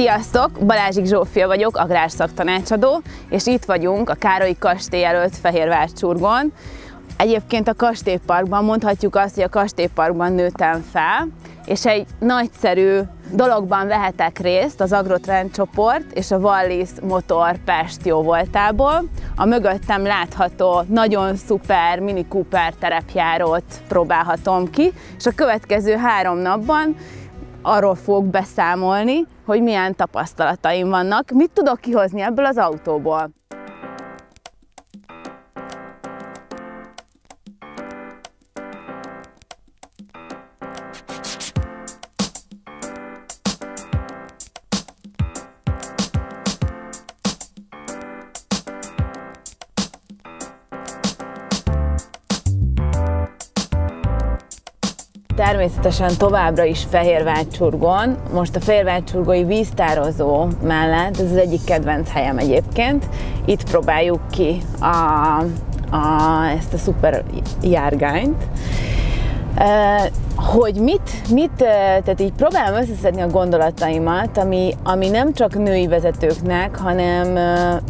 Sziasztok! Balázsik Zsófia vagyok, agrárszaktanácsadó, és itt vagyunk a Károlyi kastély előtt Fehérvárcsurgon. Egyébként a kastélyparkban mondhatjuk azt, hogy a kastélyparkban nőttem fel, és egy nagyszerű dologban vehetek részt az Agrotrend csoport és a Wallis Motor Pest jó voltából. A mögöttem látható nagyon szuper Mini Cooper terepjárót próbálhatom ki, és a következő három napban arról fogok beszámolni, hogy milyen tapasztalataim vannak, mit tudok kihozni ebből az autóból. Természetesen továbbra is Fehérvárcsurgon. Most a Fehérvárcsurgói víztározó mellett, ez az egyik kedvenc helyem egyébként. Itt próbáljuk ki a, a, ezt a szuper járgányt. Hogy mit, mit, tehát így próbálom összeszedni a gondolataimat, ami, ami nem csak női vezetőknek, hanem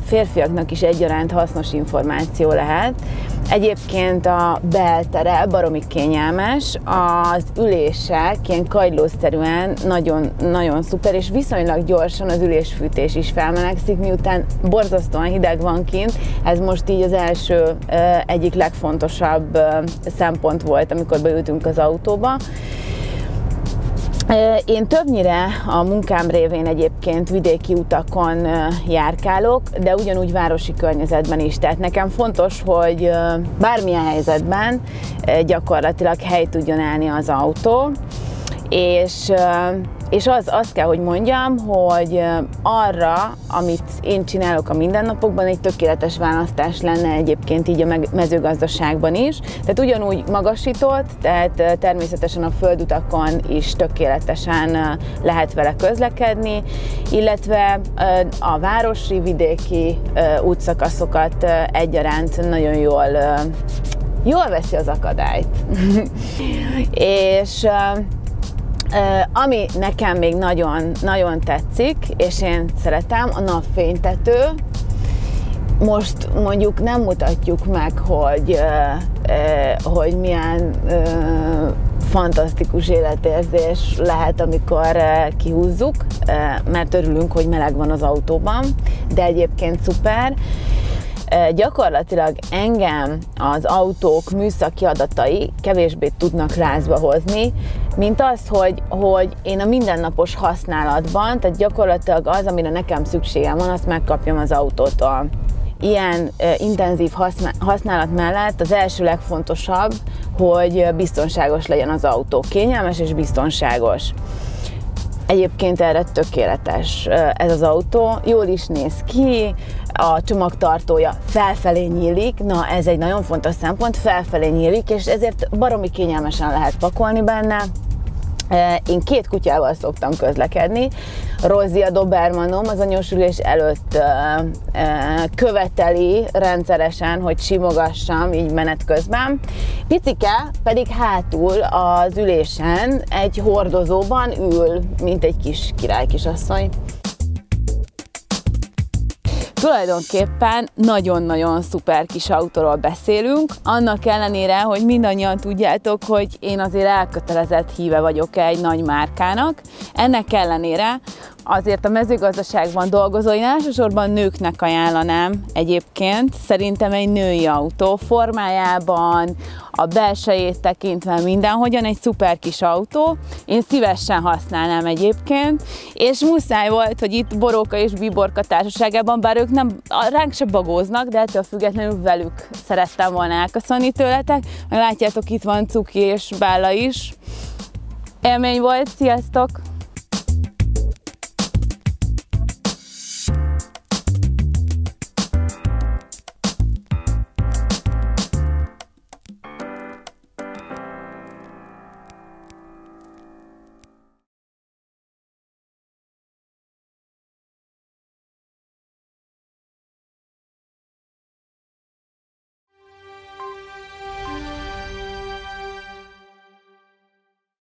férfiaknak is egyaránt hasznos információ lehet. Egyébként a beltere baromi kényelmes, az ülések ilyen kagylószerűen nagyon, nagyon szuper, és viszonylag gyorsan az ülésfűtés is felmelegszik, miután borzasztóan hideg van kint, ez most így az első egyik legfontosabb szempont volt, amikor beültünk az autóba. Én többnyire a munkám révén egyébként vidéki utakon járkálok, de ugyanúgy városi környezetben is. Tehát nekem fontos, hogy bármilyen helyzetben gyakorlatilag hely tudjon állni az autó, és és az, azt kell, hogy mondjam, hogy arra, amit én csinálok a mindennapokban, egy tökéletes választás lenne egyébként így a mezőgazdaságban is. Tehát ugyanúgy magasított, tehát természetesen a földutakon is tökéletesen lehet vele közlekedni, illetve a városi, vidéki útszakaszokat egyaránt nagyon jól jól veszi az akadályt. és ami nekem még nagyon, nagyon tetszik, és én szeretem, a napfénytető. Most mondjuk nem mutatjuk meg, hogy, hogy milyen fantasztikus életérzés lehet, amikor kihúzzuk, mert örülünk, hogy meleg van az autóban, de egyébként szuper. Gyakorlatilag engem az autók műszaki adatai kevésbé tudnak rázba hozni, mint az, hogy, hogy én a mindennapos használatban, tehát gyakorlatilag az, amire nekem szükségem van, azt megkapjam az autótól. Ilyen intenzív használat mellett az első legfontosabb, hogy biztonságos legyen az autó. Kényelmes és biztonságos. Egyébként erre tökéletes ez az autó, jól is néz ki, a csomagtartója felfelé nyílik, na ez egy nagyon fontos szempont, felfelé nyílik, és ezért baromi kényelmesen lehet pakolni benne, én két kutyával szoktam közlekedni. Rozi a Dobermanom az anyósülés előtt követeli rendszeresen, hogy simogassam így menet közben. Picike pedig hátul az ülésen egy hordozóban ül, mint egy kis király kisasszony. Tulajdonképpen nagyon-nagyon szuper kis autóról beszélünk, annak ellenére, hogy mindannyian tudjátok, hogy én azért elkötelezett híve vagyok egy nagy márkának. Ennek ellenére azért a mezőgazdaságban dolgozó, én elsősorban nőknek ajánlanám egyébként. Szerintem egy női autó formájában, a belsejét tekintve mindenhogyan egy szuper kis autó. Én szívesen használnám egyébként, és muszáj volt, hogy itt Boróka és Biborka társaságában, bár ők nem, ránk se bagóznak, de ettől függetlenül velük szerettem volna elköszönni tőletek. Meg látjátok, itt van Cuki és Bála is. Élmény volt, sziasztok!